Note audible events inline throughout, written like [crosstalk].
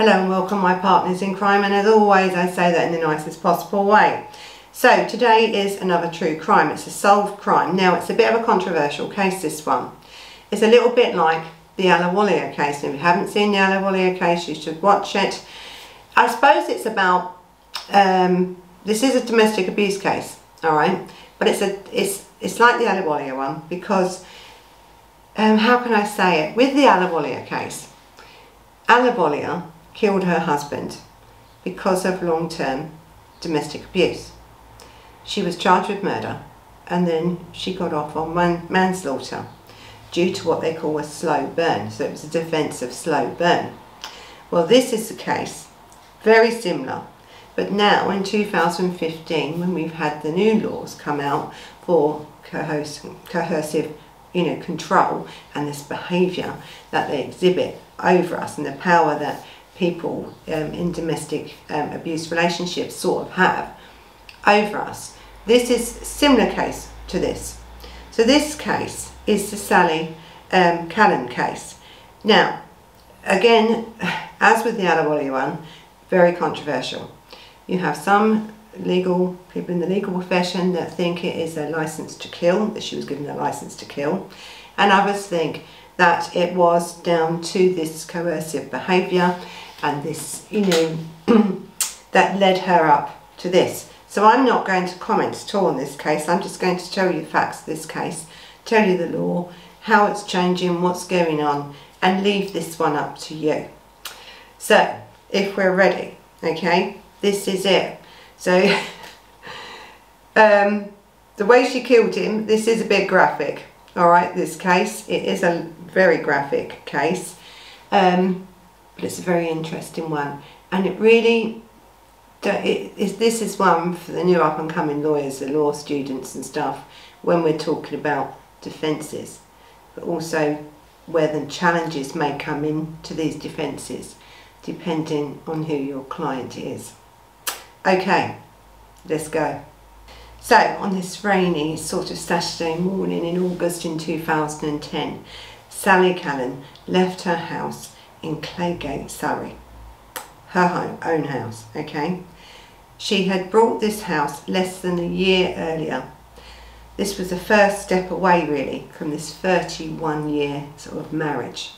Hello and welcome my partners in crime and as always I say that in the nicest possible way. So today is another true crime, it's a solved crime. Now it's a bit of a controversial case this one. It's a little bit like the Ahluwalia case. If you haven't seen the Ahluwalia case you should watch it. I suppose it's about, um, this is a domestic abuse case, alright, but it's a it's it's like the Ahluwalia one because um, how can I say it? With the Ahluwalia case, Ahluwalia killed her husband because of long-term domestic abuse. She was charged with murder and then she got off on man manslaughter due to what they call a slow burn. So it was a defence of slow burn. Well, this is the case, very similar. But now in 2015, when we've had the new laws come out for coercive, coercive you know, control and this behaviour that they exhibit over us and the power that people um, in domestic um, abuse relationships sort of have over us. This is similar case to this. So this case is the Sally um, Challen case. Now, again, [sighs] as with the Ahluwalia one, very controversial. You have some legal people in the legal profession that think it is a license to kill, that she was given a license to kill, and others think that it was down to this coercive behaviour and this, you know, [clears throat] that led her up to this. So I'm not going to comment at all on this case, I'm just going to tell you facts of this case, tell you the law, how it's changing, what's going on, and leave this one up to you. So, if we're ready, okay, this is it. So, [laughs] um, the way she killed him, this is a bit graphic, alright, this case. It is a very graphic case, um, but it's a very interesting one. And it really, it is, this is one for the new up and coming lawyers, the law students and stuff, when we're talking about defences, but also where the challenges may come in to these defences, depending on who your client is. Okay, let's go. So, on this rainy sort of Saturday morning in August in 2010, Sally Challen left her house in Claygate, Surrey. Her home, own house, okay? She had brought this house less than a year earlier. This was the first step away, really, from this 31 year sort of marriage.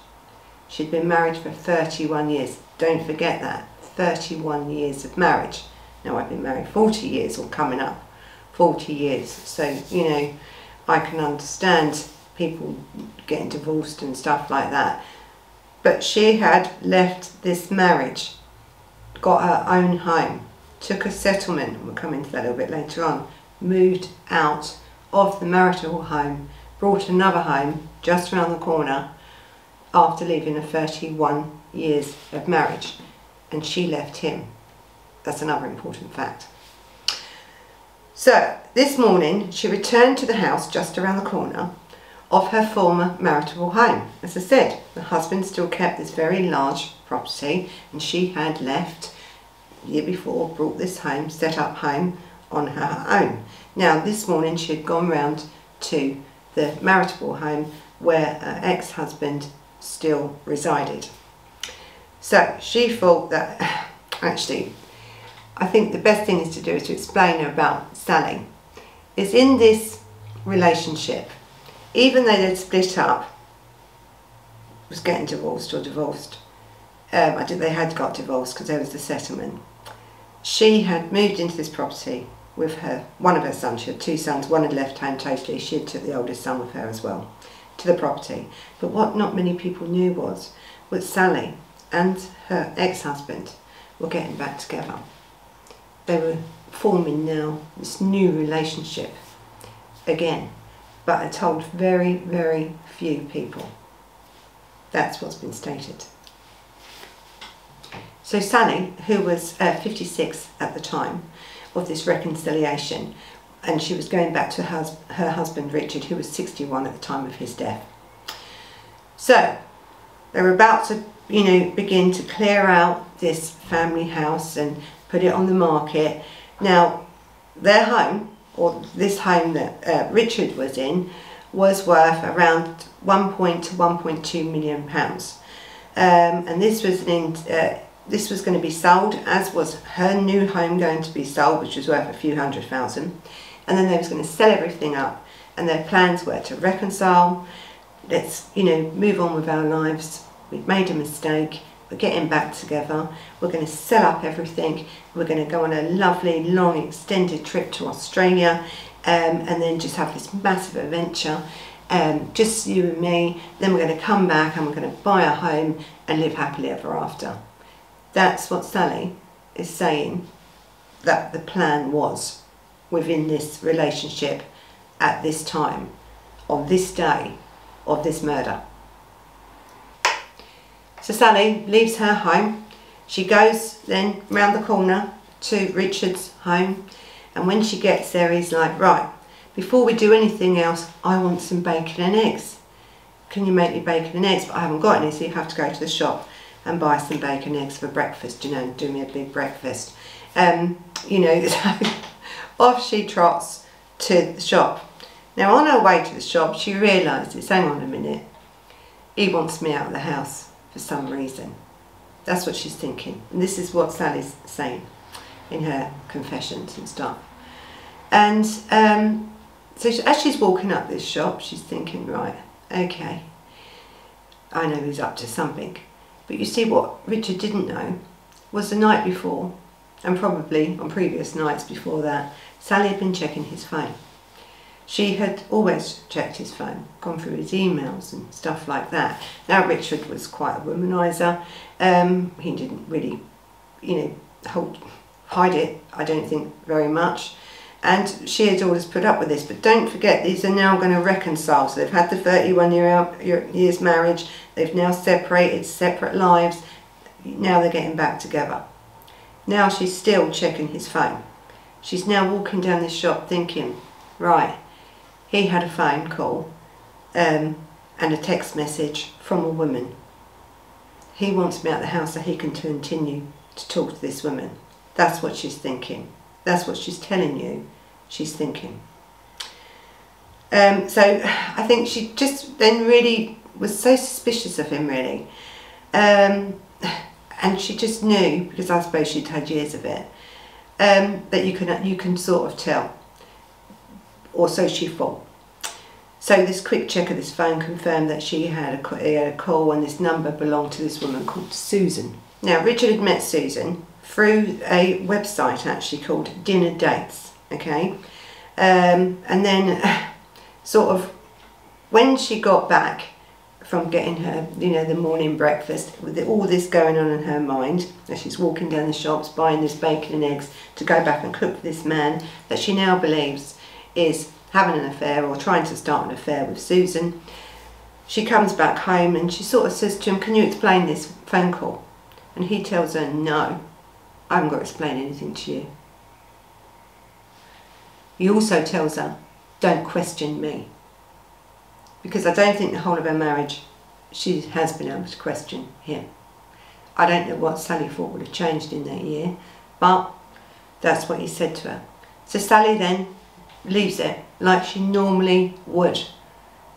She'd been married for 31 years. Don't forget that. 31 years of marriage. Now I've been married 40 years or coming up 40 years. So, you know, I can understand people getting divorced and stuff like that. But she had left this marriage, got her own home, took a settlement, we'll come into that a little bit later on, moved out of the marital home, brought another home just around the corner after leaving a 31 years of marriage and she left him. That's another important fact. So, this morning she returned to the house just around the corner of her former marital home. As I said, the husband still kept this very large property and she had left the year before, brought this home, set up home on her own. Now this morning she had gone round to the marital home where her ex-husband still resided. So she thought that [sighs] actually I think the best thing is to do is to explain about Sally. It's in this relationship, even though they'd split up, was getting divorced or divorced. Um, I think they had got divorced because there was the settlement. She had moved into this property with her, one of her sons. She had two sons. One had left home totally. She had took the oldest son with her as well to the property. But what not many people knew was, was Sally and her ex-husband were getting back together they were forming now this new relationship again. But I told very, very few people. That's what's been stated. So Sally, who was uh, 56 at the time of this reconciliation, and she was going back to her, her husband Richard, who was 61 at the time of his death. So they were about to, you know, begin to clear out this family house and put it on the market. Now, their home, or this home that uh, Richard was in, was worth around 1. to 1.2 million pounds. Um, and this was an uh, this was going to be sold, as was her new home going to be sold, which was worth a few hundred thousand. And then they was going to sell everything up. And their plans were to reconcile, let's, you know, move on with our lives. We've made a mistake. We're getting back together. We're going to sell up everything. We're going to go on a lovely, long, extended trip to Australia um, and then just have this massive adventure. Um, just you and me. Then we're going to come back and we're going to buy a home and live happily ever after. That's what Sally is saying that the plan was within this relationship at this time, on this day of this murder. So Sally leaves her home. She goes then round the corner to Richard's home and when she gets there he's like, right, before we do anything else, I want some bacon and eggs. Can you make me bacon and eggs? But I haven't got any, so you have to go to the shop and buy some bacon and eggs for breakfast, you know, do me a big breakfast. Um, you know, [laughs] off she trots to the shop. Now on her way to the shop, she realises, hang on a minute, he wants me out of the house for some reason. That's what she's thinking. And this is what Sally's saying in her confessions and stuff. And um, so she, as she's walking up this shop, she's thinking, right, okay, I know he's up to something. But you see what Richard didn't know was the night before, and probably on previous nights before that, Sally had been checking his phone. She had always checked his phone, gone through his emails and stuff like that. Now Richard was quite a womanizer. Um, he didn't really, you know, hold, hide it, I don't think, very much. And she had always put up with this. But don't forget, these are now going to reconcile. So they've had the 31 year, years marriage. They've now separated, separate lives. Now they're getting back together. Now she's still checking his phone. She's now walking down this shop thinking, right, he had a phone call um, and a text message from a woman. He wants me out the house so he can continue to talk to this woman. That's what she's thinking. That's what she's telling you she's thinking. Um, so I think she just then really was so suspicious of him, really. Um, and she just knew, because I suppose she'd had years of it, um, that you can, you can sort of tell. Or so she thought. So this quick check of this phone confirmed that she had a, call and this number belonged to this woman called Susan. Now Richard had met Susan through a website actually called Dinner Dates, okay? Um, and then [laughs] sort of when she got back from getting her, you know, the morning breakfast, with all this going on in her mind, as she's walking down the shops buying this bacon and eggs to go back and cook for this man that she now believes is having an affair or trying to start an affair with Susan. She comes back home and she sort of says to him, Can you explain this phone call? And he tells her, No, I haven't got to explain anything to you. He also tells her, don't question me. Because I don't think the whole of her marriage she has been able to question him. I don't know what Sally thought would have changed in that year, but that's what he said to her. So Sally then leaves it like she normally would.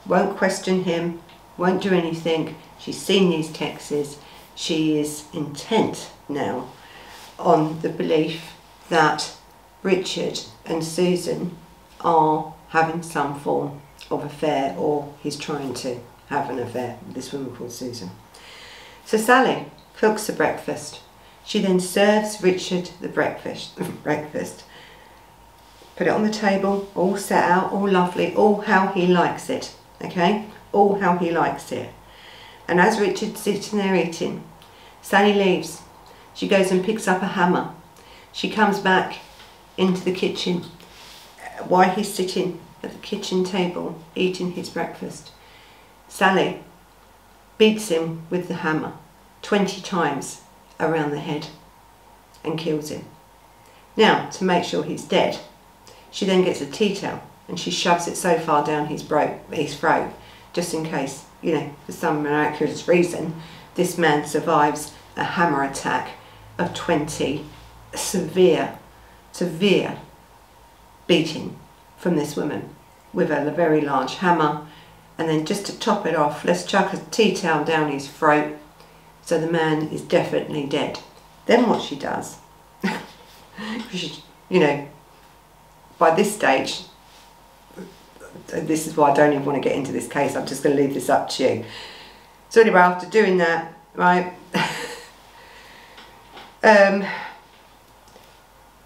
Won't question him, won't do anything. She's seen these texts. She is intent now on the belief that Richard and Susan are having some form of affair or he's trying to have an affair with this woman called Susan. So Sally cooks the breakfast. She then serves Richard the breakfast, [laughs] breakfast. Put it on the table, all set out, all lovely, all how he likes it, okay? All how he likes it. And as Richard's sitting there eating, Sally leaves she goes and picks up a hammer. She comes back into the kitchen uh, while he's sitting at the kitchen table eating his breakfast. Sally beats him with the hammer 20 times around the head and kills him. Now, to make sure he's dead, she then gets a tea towel and she shoves it so far down his, bro- his throat, just in case, you know, for some miraculous reason, this man survives a hammer attack of 20 severe, severe beating from this woman with a very large hammer. And then just to top it off, let's chuck a tea towel down his throat so the man is definitely dead. Then what she does, [laughs] you know, by this stage, this is why I don't even want to get into this case. I'm just going to leave this up to you. So anyway, after doing that, right, [laughs] um,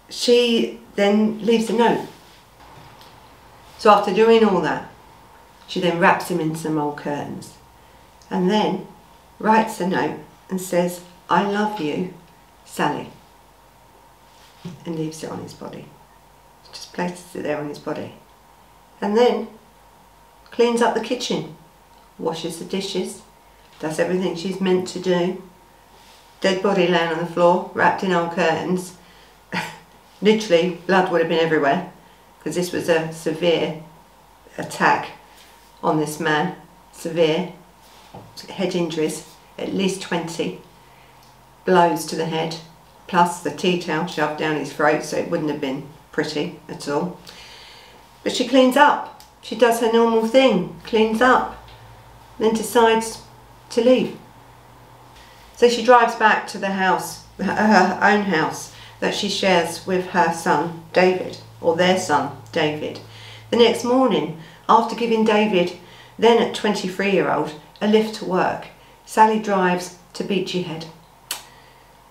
she then leaves a note. So after doing all that, she then wraps him in some old curtains and then writes a note and says, I love you, Sally, and leaves it on his body. Just places it there on his body. And then cleans up the kitchen, washes the dishes, does everything she's meant to do. Dead body laying on the floor, wrapped in old curtains. [laughs] Literally, blood would have been everywhere because this was a severe attack on this man. Severe head injuries, at least 20 blows to the head, plus the tea towel shoved down his throat, so it wouldn't have been pretty at all. But she cleans up. She does her normal thing, cleans up, then decides to leave. So she drives back to the house, her own house, that she shares with her son David, or their son David. The next morning, after giving David, then at 23 year old, a lift to work, Sally drives to Beachy Head.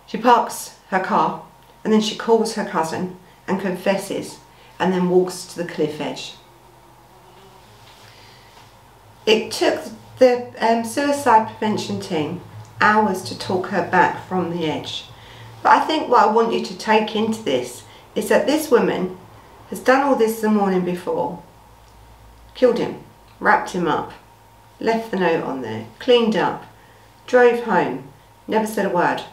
She parks her car and then she calls her cousin and confesses and then walks to the cliff edge. It took the um, suicide prevention team hours to talk her back from the edge. But I think what I want you to take into this is that this woman has done all this the morning before, killed him, wrapped him up, left the note on there, cleaned up, drove home, never said a word.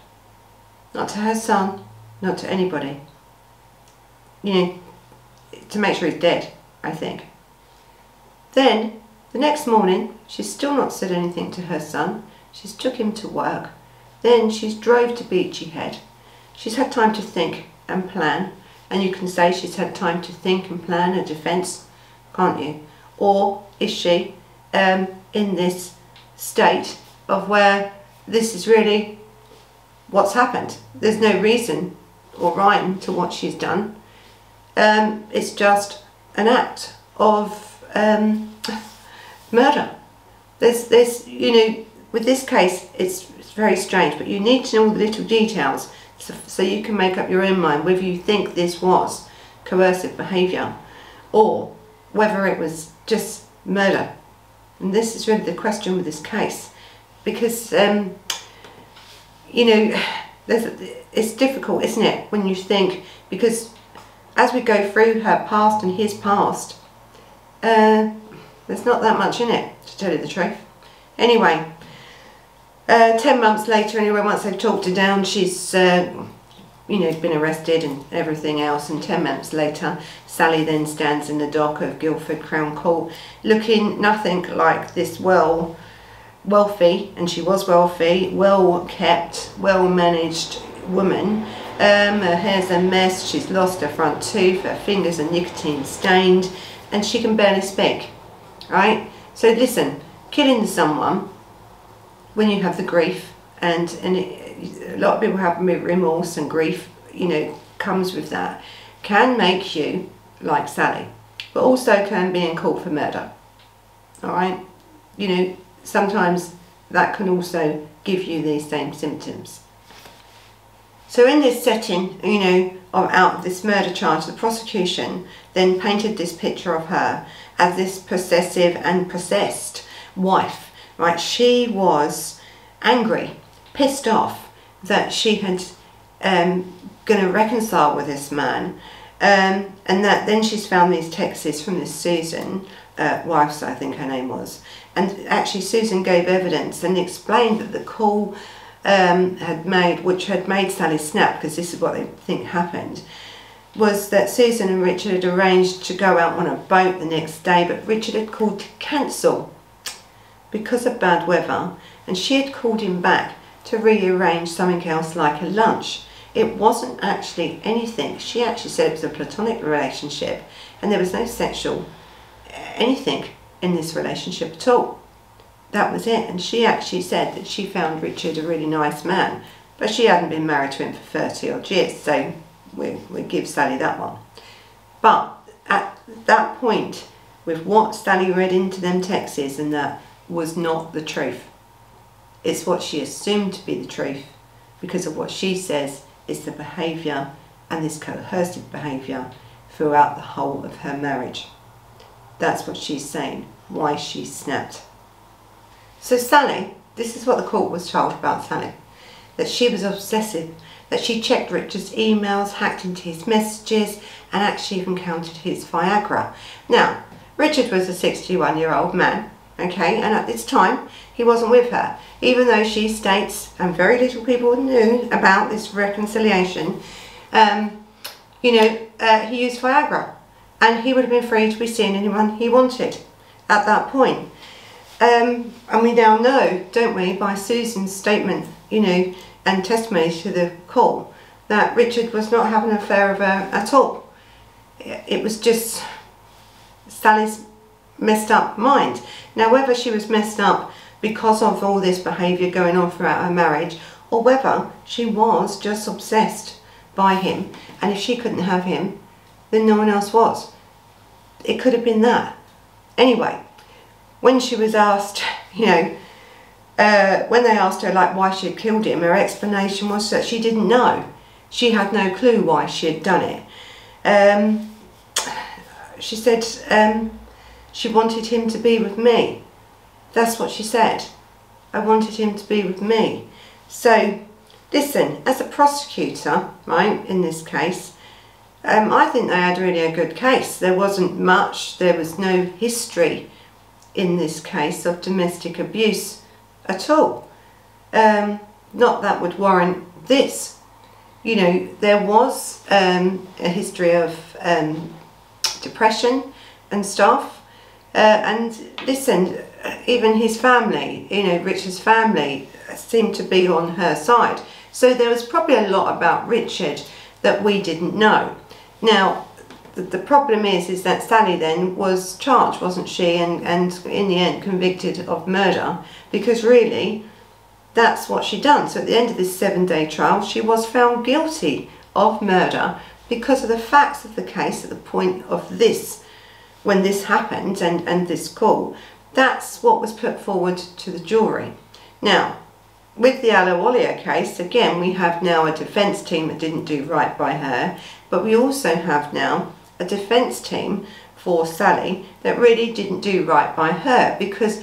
Not to her son, not to anybody. You know, to make sure he's dead, I think. Then, the next morning, she's still not said anything to her son. She's took him to work. Then she's drove to Beachy Head. She's had time to think and plan. And you can say she's had time to think and plan a defence, can't you? Or is she um, in this state of where this is really what's happened. There's no reason or rhyme to what she's done. Um, it's just an act of um, murder. There's, there's, you know, with this case, it's, it's very strange, but you need to know all the little details so, so you can make up your own mind whether you think this was coercive behaviour or whether it was just murder. And this is really the question with this case, because um, you know, [sighs] it's difficult, isn't it, when you think because as we go through her past and his past, uh, there's not that much in it, to tell you the truth. Anyway, uh, ten months later, anyway, once they've talked her down, she's uh, you know, been arrested and everything else. And 10 months later, Sally then stands in the dock of Guildford Crown Court looking nothing like this well, wealthy, and she was wealthy, well kept, well managed woman. Um, her hair's a mess, she's lost her front tooth, her fingers are nicotine stained, and she can barely speak. Right? So listen, killing someone when you have the grief and, and it, a lot of people have remorse and grief, you know, comes with that, can make you like Sally, but also can be in court for murder. All right, you know, sometimes that can also give you these same symptoms. So in this setting, you know, of out this murder charge, the prosecution then painted this picture of her as this possessive and possessed Wilce. Right, she was angry, pissed off, that she had um, going to reconcile with this man, um, and that then she's found these texts from this Susan, uh, wife, I think her name was, and actually Susan gave evidence and explained that the call um, had made, which had made Sally snap, because this is what they think happened, was that Susan and Richard had arranged to go out on a boat the next day, but Richard had called to cancel because of bad weather, and she had called him back to rearrange something else like a lunch. It wasn't actually anything. She actually said it was a platonic relationship and there was no sexual anything in this relationship at all. That was it. And she actually said that she found Richard a really nice man. But she hadn't been married to him for 30 odd years, so we, we give Sally that one. But at that point, with what Sally read into them texts and that was not the truth. It's what she assumed to be the truth because of what she says is the behaviour and this coercive behaviour throughout the whole of her marriage. That's what she's saying, why she snapped. So Sally, this is what the court was told about Sally, that she was obsessive, that she checked Richard's emails, hacked into his messages, and actually even counted his Viagra. Now, Richard was a 61 year old man, okay, and at this time he wasn't with her, even though she states, and very little people knew about this reconciliation, um, you know, uh, he used Viagra and he would have been free to be seeing anyone he wanted at that point. Um, and we now know, don't we, by Susan's statement, you know, and testimony to the call, that Richard was not having an affair with her at all. It was just Sally's messed up mind. Now, whether she was messed up because of all this behaviour going on throughout her marriage, or whether she was just obsessed by him, and if she couldn't have him, then no one else was. It could have been that. Anyway, when she was asked, you know, uh, when they asked her like why she had killed him, her explanation was that she didn't know. She had no clue why she had done it. Um, she said um, she wanted him to be with me. That's what she said. I wanted him to be with me. So, listen, as a prosecutor, right, in this case, um, I think they had really a good case. There wasn't much, there was no history in this case of domestic abuse at all. Um, not that would warrant this. You know, there was um, a history of um, depression and stuff. Uh, and listen, even his family, you know, Richard's family seemed to be on her side. So there was probably a lot about Richard that we didn't know. Now, the, the problem is, is that Sally then was charged, wasn't she, and, and in the end convicted of murder, because really, that's what she done. So at the end of this seven-day trial, she was found guilty of murder because of the facts of the case at the point of this, when this happened and, and this call. That's what was put forward to the jury. Now, with the Ahluwalia case, again, we have now a defence team that didn't do right by her, but we also have now a defence team for Sally that really didn't do right by her because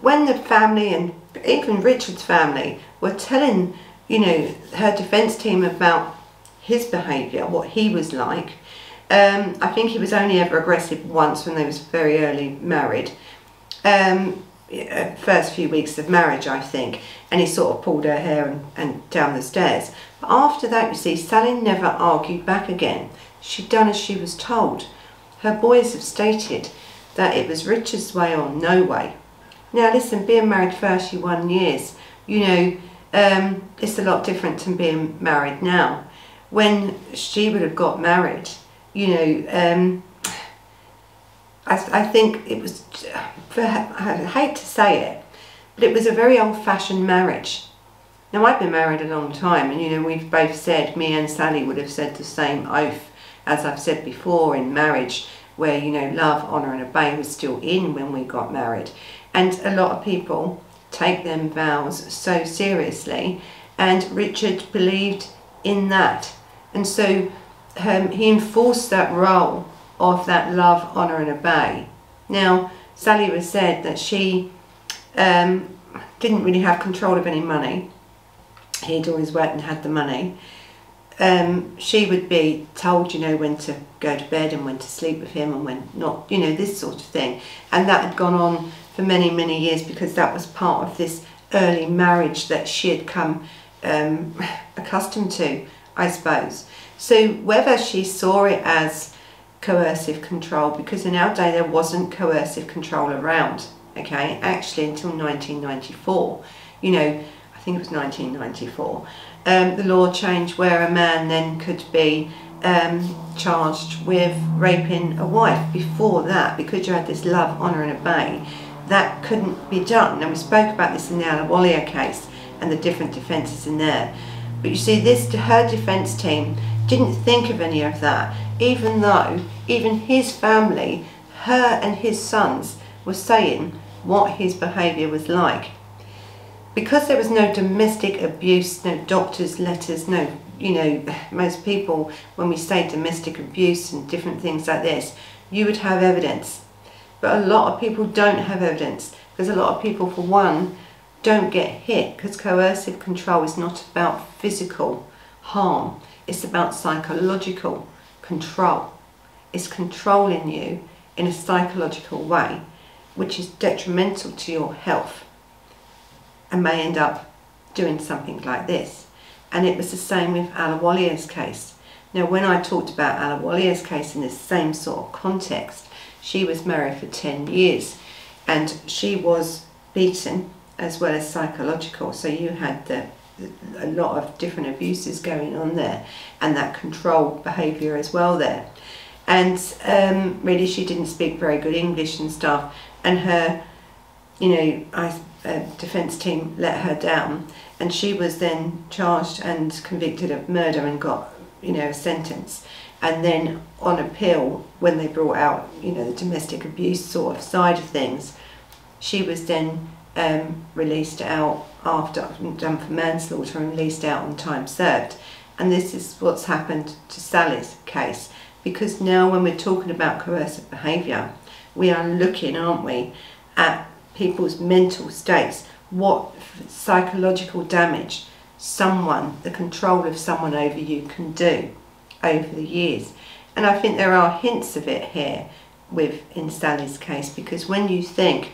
when the family and even Richard's family were telling, you know, her defence team about his behaviour, what he was like, um, I think he was only ever aggressive once when they was very early married. Um, first few weeks of marriage, I think, and he sort of pulled her hair and, and down the stairs. But after that, you see, Sally never argued back again. She'd done as she was told. Her boys have stated that it was Richard's way or no way. Now, listen, being married 31 years, you know, um, it's a lot different than being married now. When she would have got married, you know, um, I, I think it was, for, I hate to say it, but it was a very old-fashioned marriage. Now I've been married a long time and you know we've both said, me and Sally would have said the same oath as I've said before in marriage where you know love, honour and obey was still in when we got married. And a lot of people take them vows so seriously and Richard believed in that. And so um, he enforced that role of that love, honour and obey. Now, Sally was said that she um, didn't really have control of any money. He'd always worked and had the money. Um, she would be told, you know, when to go to bed and when to sleep with him and when not, you know, this sort of thing. And that had gone on for many, many years because that was part of this early marriage that she had come um, [laughs] accustomed to, I suppose. So whether she saw it as coercive control, because in our day there wasn't coercive control around, okay, actually until 1994, you know, I think it was 1994, um, the law changed where a man then could be um, charged with raping a wife. Before that, because you had this love, honour and obey, that couldn't be done. And we spoke about this in the Ahluwalia case and the different defences in there. But you see, this to her defence team didn't think of any of that, even though even his family, her and his sons, were saying what his behaviour was like. Because there was no domestic abuse, no doctor's letters, no, you know, [sighs] most people, when we say domestic abuse and different things like this, you would have evidence. But a lot of people don't have evidence because a lot of people, for one, don't get hit because coercive control is not about physical harm, it's about psychological control. It's controlling you in a psychological way which is detrimental to your health and may end up doing something like this. And it was the same with Ahluwalia's case. Now, when I talked about Ahluwalia's case in this same sort of context, she was married for 10 years and she was beaten as well as psychological. So you had the, a lot of different abuses going on there and that control behaviour as well there. And um, really, she didn't speak very good English and stuff. And her, you know, I, uh, defence team let her down. And she was then charged and convicted of murder and got, you know, a sentence. And then on appeal, when they brought out, you know, the domestic abuse sort of side of things, she was then um, released out after done for manslaughter and released out on time served. And this is what's happened to Sally's case because now when we're talking about coercive behaviour, we are looking, aren't we, at people's mental states, what psychological damage someone, the control of someone over you can do over the years. And I think there are hints of it here with in Sally's case because when you think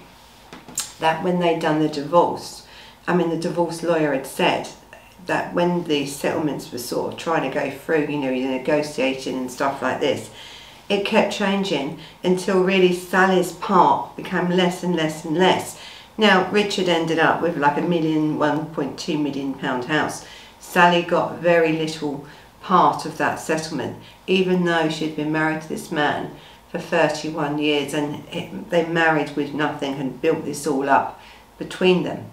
that when they'd done the divorce, I mean, the divorce lawyer had said that when the settlements were sort of trying to go through, you know, you're negotiating and stuff like this, it kept changing until really Sally's part became less and less and less. Now, Richard ended up with like a million, 1.2 million pound house. Sally got very little part of that settlement, even though she'd been married to this man for 31 years and it, they married with nothing and built this all up between them.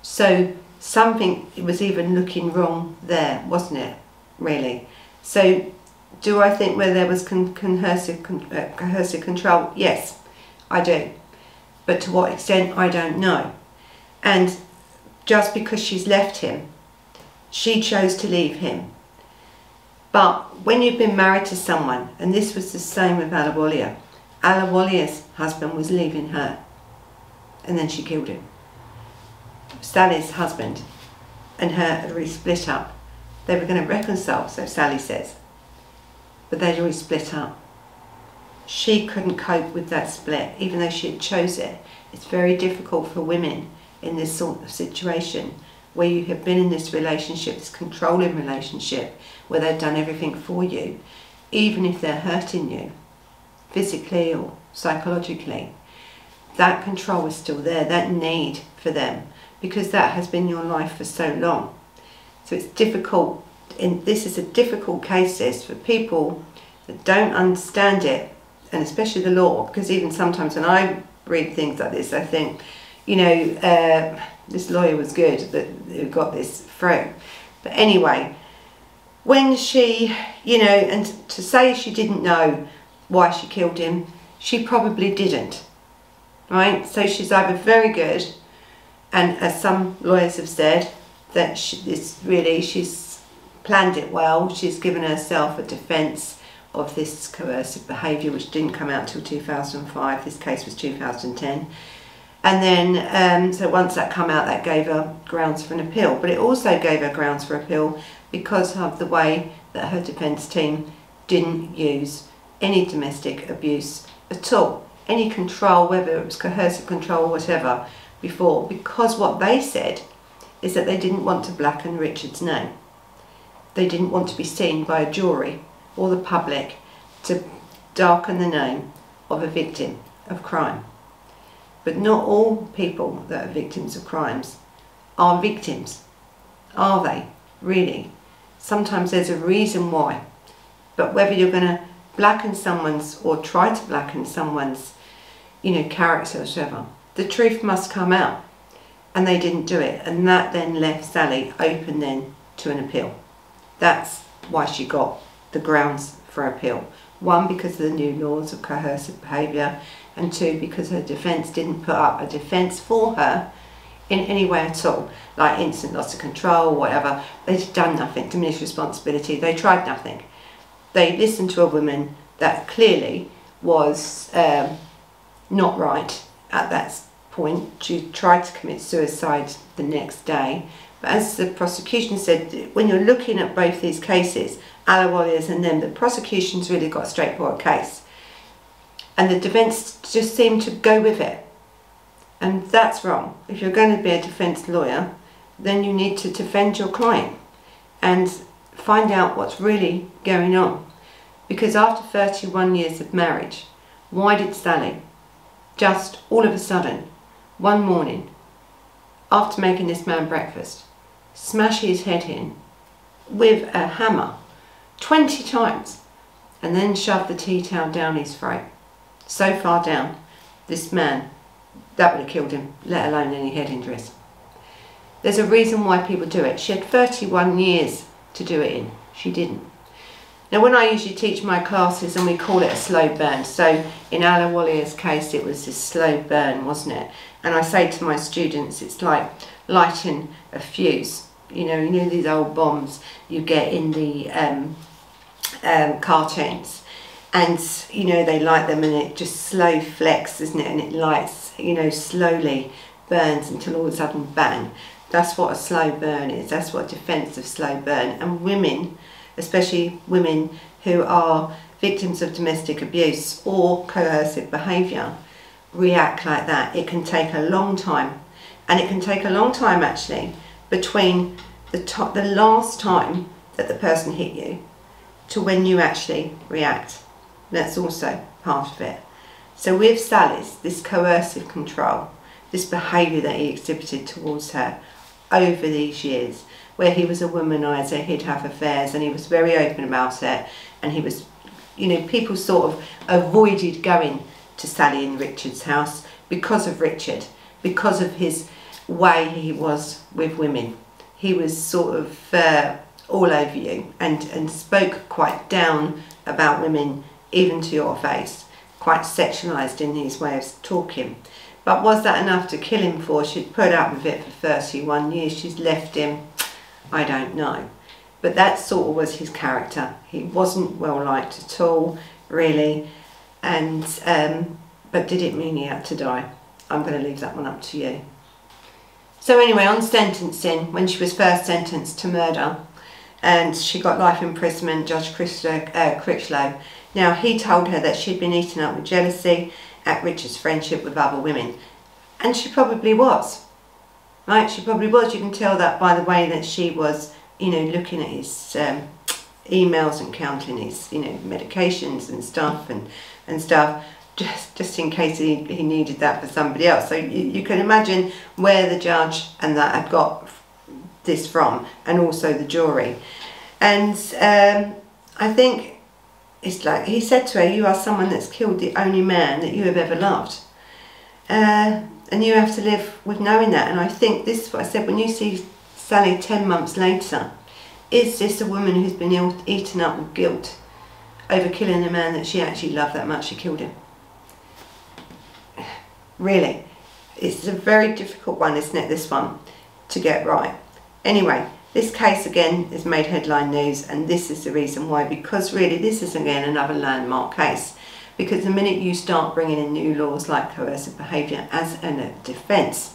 So something was even looking wrong there, wasn't it, really? So do I think where there was con coercive, con uh, coercive control? Yes, I do. But to what extent, I don't know. And just because she's left him, she chose to leave him. But when you've been married to someone, and this was the same with Ahluwalia, Ahluwalia's husband was leaving her, and then she killed him. Sally's husband and her had already split up. They were going to reconcile, so Sally says, but they'd already split up. She couldn't cope with that split, even though she had chose it. It's very difficult for women in this sort of situation where you have been in this relationship, this controlling relationship, where they've done everything for you, even if they're hurting you, physically or psychologically, that control is still there, that need for them, because that has been your life for so long. So it's difficult, in, this is a difficult case this for people that don't understand it, and especially the law, because even sometimes when I read things like this, I think, you know, uh, this lawyer was good that who got this through. But anyway, when she, you know, and to say she didn't know why she killed him, she probably didn't. Right? So she's either very good, and as some lawyers have said, that she, it's really, she's planned it well, she's given herself a defence of this coercive behaviour which didn't come out till 2005, this case was 2010 and then, um, so once that come out, that gave her grounds for an appeal. But it also gave her grounds for appeal because of the way that her defence team didn't use any domestic abuse at all. Any control, whether it was coercive control or whatever, before. Because what they said is that they didn't want to blacken Richard's name. They didn't want to be seen by a jury or the public to darken the name of a victim of crime. But not all people that are victims of crimes are victims, are they? Really? Sometimes there's a reason why. But whether you're going to blacken someone's or try to blacken someone's, you know, character or whatever, the truth must come out. And they didn't do it. And that then left Sally open then to an appeal. That's why she got the grounds for appeal. One, because of the new laws of coercive behaviour, and two, because her defence didn't put up a defence for her in any way at all, like instant loss of control, whatever. They'd done nothing, diminished responsibility, they tried nothing. They listened to a woman that clearly was um, not right at that point. She tried to commit suicide the next day. But as the prosecution said, when you're looking at both these cases, Ahluwalia's and them, the prosecution's really got a straightforward case. And the defence just seemed to go with it. And that's wrong. If you're going to be a defence lawyer, then you need to defend your client and find out what's really going on. Because after 31 years of marriage, why did Sally just all of a sudden, one morning, after making this man breakfast, smash his head in with a hammer 20 times and then shove the tea towel down his throat? So far down, this man, that would have killed him, let alone any head injuries. There's a reason why people do it. She had 31 years to do it in. She didn't. Now when I usually teach my classes and we call it a slow burn, so in Ahluwalia's case it was a slow burn, wasn't it? And I say to my students it's like lighting a fuse. You know, you know these old bombs you get in the um, um, cartoons and you know they light them and it just slow flex isn't it? And it lights you know slowly burns until all of a sudden bang. That's what a slow burn is. That's what defensive slow burn. And women especially women who are victims of domestic abuse or coercive behaviour, react like that. It can take a long time, and it can take a long time actually between the, the last time that the person hit you to when you actually react. That's also part of it. So with Sally's, this coercive control, this behaviour that he exhibited towards her over these years, where he was a womanizer, he'd have affairs, and he was very open about it. And he was, you know, people sort of avoided going to Sally and Richard's house because of Richard, because of his way he was with women. He was sort of uh, all over you and, and spoke quite down about women, even to your face, quite sexualised in his way of talking. But was that enough to kill him for? She'd put up with it for 31 years. She's left him I don't know. But that sort of was his character. He wasn't well liked at all, really. And um, but did it mean he had to die? I'm going to leave that one up to you. So anyway, on sentencing, when she was first sentenced to murder, and she got life imprisonment, Judge Critchlow, uh, Critchlow. Now he told her that she'd been eaten up with jealousy at Richard's friendship with other women, and she probably was right? She probably was. You can tell that by the way that she was, you know, looking at his um, emails and counting his, you know, medications and stuff and, and stuff, just, just in case he, he needed that for somebody else. So you, you can imagine where the judge and that had got this from and also the jury. And um, I think it's like he said to her, you are someone that's killed the only man that you have ever loved. Uh, and you have to live with knowing that. And I think this is what I said when you see Sally 10 months later, is this a woman who's been Ill, eaten up with guilt over killing a man that she actually loved that much? She killed him. Really, it's a very difficult one, isn't it? This one to get right. Anyway, this case again has made headline news, and this is the reason why. Because really, this is again another landmark case because the minute you start bringing in new laws like coercive behaviour as a defence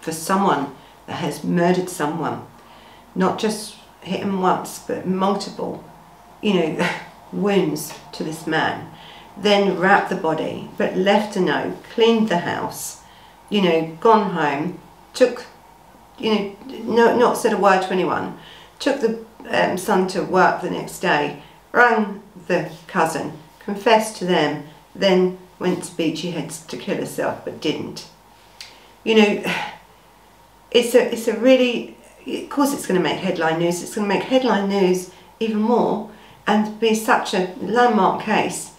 for someone that has murdered someone, not just hit him once, but multiple, you know, [laughs] wounds to this man, then wrapped the body, but left a note, cleaned the house, you know, gone home, took, you know, no, not said a word to anyone, took the um, son to work the next day, rang the cousin, confessed to them, then went to Beachy Heads to kill herself but didn't. You know, [sighs] it's a, it's a really, of course it's going to make headline news, it's going to make headline news even more and be such a landmark case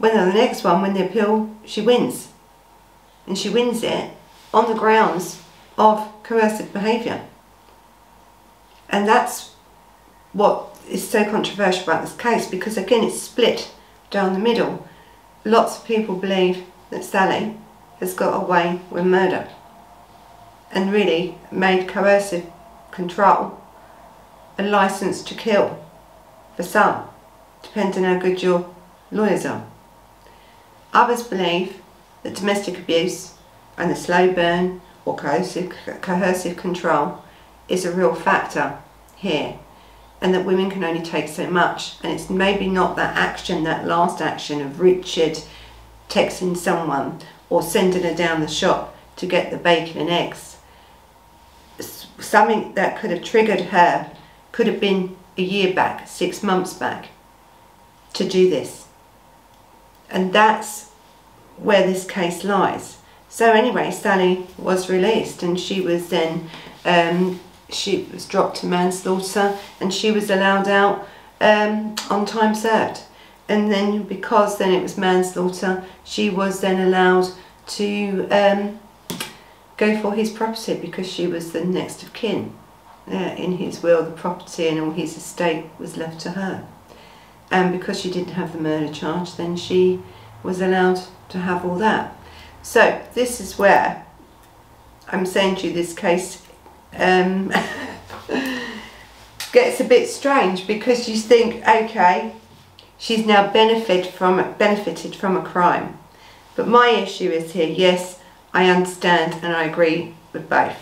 when the next one, when the appeal, she wins. And she wins it on the grounds of coercive behaviour. And that's what is so controversial about this case because again it's split down the middle. Lots of people believe that Sally has got away with murder and really made coercive control a license to kill for some, depending on how good your lawyers are. Others believe that domestic abuse and the slow burn or coercive, coercive control is a real factor here and that women can only take so much and it's maybe not that action, that last action of Richard texting someone or sending her down the shop to get the bacon and eggs. Something that could have triggered her could have been a year back, six months back, to do this. And that's where this case lies. So anyway, Sally was released and she was then, um, she was dropped to manslaughter and she was allowed out um, on time served. And then because then it was manslaughter, she was then allowed to um, go for his property because she was the next of kin. Uh, in his will, the property and all his estate was left to her. And because she didn't have the murder charge, then she was allowed to have all that. So this is where I'm saying to you this case um, [laughs] gets a bit strange because you think, okay, she's now benefit from, benefited from a crime. But my issue is here, yes, I understand and I agree with both.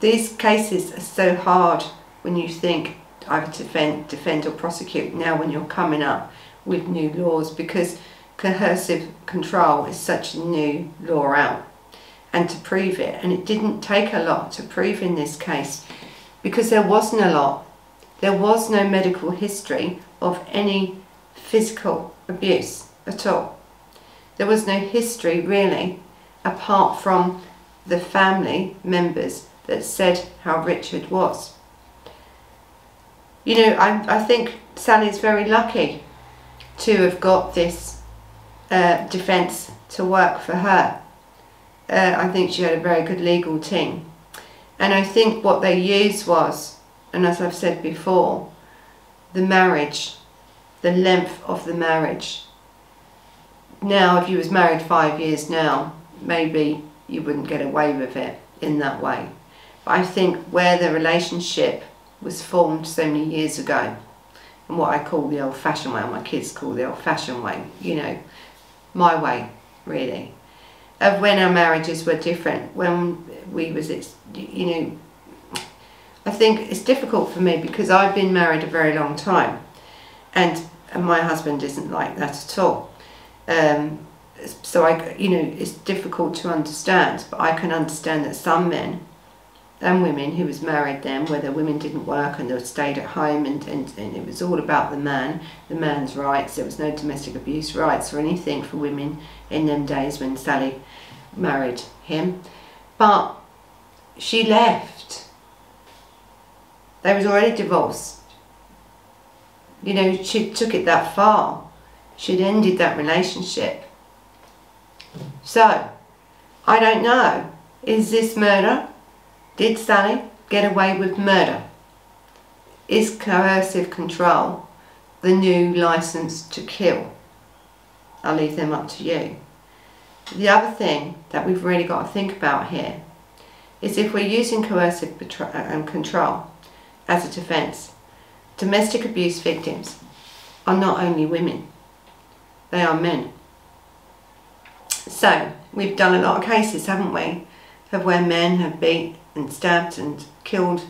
These cases are so hard when you think either defend, defend or prosecute now when you're coming up with new laws because coercive control is such a new law out and to prove it. And it didn't take a lot to prove in this case because there wasn't a lot. There was no medical history of any physical abuse at all. There was no history really apart from the family members that said how Richard was you know I, I think Sally's very lucky to have got this uh, defence to work for her. Uh, I think she had a very good legal team. And I think what they used was, and as I've said before, the marriage, the length of the marriage. Now, if you was married five years now, maybe you wouldn't get away with it in that way. But I think where the relationship was formed so many years ago, and what I call the old-fashioned way, my kids call the old-fashioned way, you know, my way, really, of when our marriages were different, when we was, you know, I think it's difficult for me because I've been married a very long time and, and my husband isn't like that at all. Um, so I, you know, it's difficult to understand, but I can understand that some men and women who was married then, where the women didn't work and they stayed at home and, and, and it was all about the man, the man's rights. There was no domestic abuse rights or anything for women in them days when Sally married him. But she left. They was already divorced. You know, she took it that far. She'd ended that relationship. So, I don't know. Is this murder? Did Sally get away with murder? Is coercive control the new license to kill? I'll leave them up to you. The other thing that we've really got to think about here is if we're using coercive uh, control as a defence, domestic abuse victims are not only women, they are men. So, we've done a lot of cases, haven't we, of where men have beat and stabbed and killed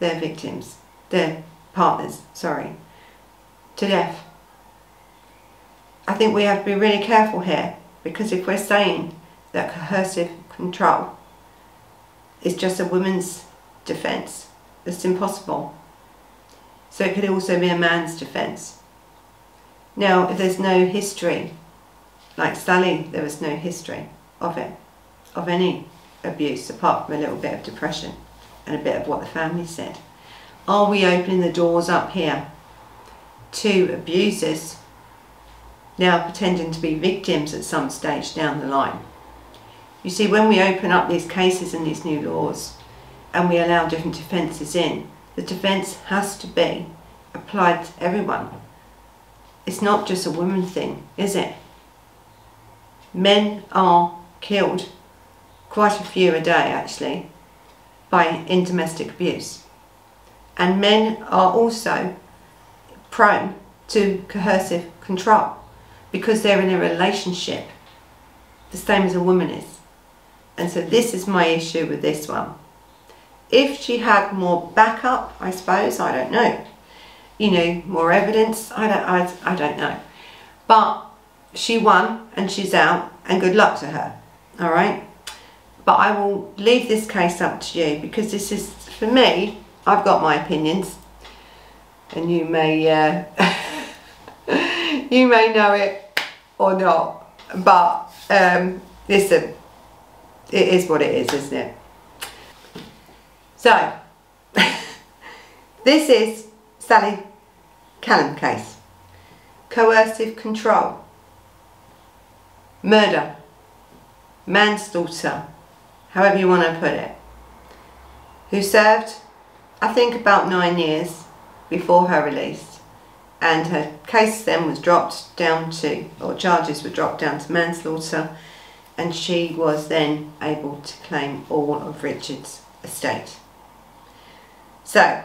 their victims, their partners, sorry, to death. I think we have to be really careful here because if we're saying that coercive control is just a woman's defence, it's impossible. So it could also be a man's defence. Now, if there's no history, like Sally, there was no history of it, of any abuse apart from a little bit of depression and a bit of what the family said? Are we opening the doors up here to abusers now pretending to be victims at some stage down the line? You see, when we open up these cases and these new laws, and we allow different defences in, the defence has to be applied to everyone. It's not just a woman thing, is it? Men are killed, quite a few a day actually, by in domestic abuse. And men are also prone to coercive control because they're in a relationship, the same as a woman is. And so this is my issue with this one. If she had more backup, I suppose, I don't know. You know, more evidence, I don't, I, I don't know. But she won and she's out and good luck to her, all right? But I will leave this case up to you because this is, for me, I've got my opinions and you may, uh, [laughs] you may know it or not. But um, listen, it is what it is, isn't it? So, [laughs] this is Sally Challen case. Coercive control, murder, manslaughter, however you want to put it, who served, I think, about nine years before her release. And her case then was dropped down to, or charges were dropped down to manslaughter, and she was then able to claim all of Richard's estate. So,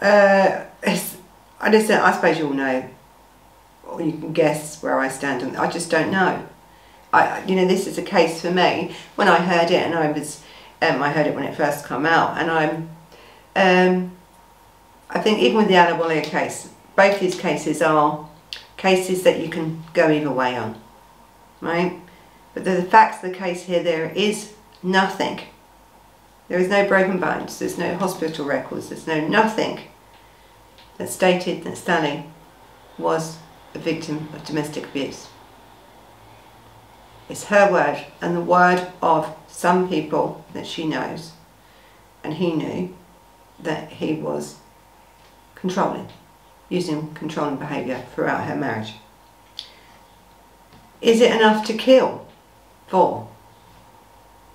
uh, I just, I suppose you all know, or you can guess where I stand on. I just don't know. I, you know, this is a case for me. When I heard it, and I was, um, I heard it when it first came out, and I'm, um, I think even with the Woolley case, both these cases are cases that you can go either way on, right? But the facts of the case here, there is nothing there is no broken bones, there's no hospital records, there's no nothing that stated that Stanley was a victim of domestic abuse. It's her word and the word of some people that she knows and he knew that he was controlling, using controlling behaviour throughout her marriage. Is it enough to kill for?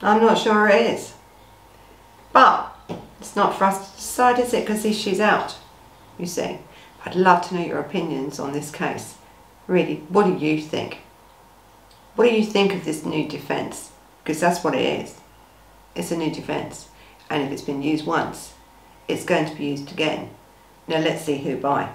I'm not sure it is. But it's not for us to decide, is it? Because she's out, you see. I'd love to know your opinions on this case. Really, what do you think? What do you think of this new defence? Because that's what it is. It's a new defence. And if it's been used once, it's going to be used again. Now let's see who by.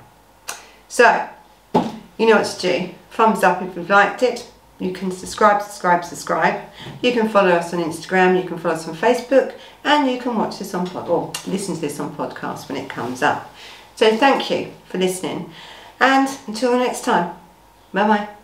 So, you know what to do. Thumbs up if you've liked it. You can subscribe, subscribe, subscribe. You can follow us on Instagram, you can follow us on Facebook, and you can watch this on pod or listen to this on podcast when it comes up. So thank you for listening, and until next time, bye bye.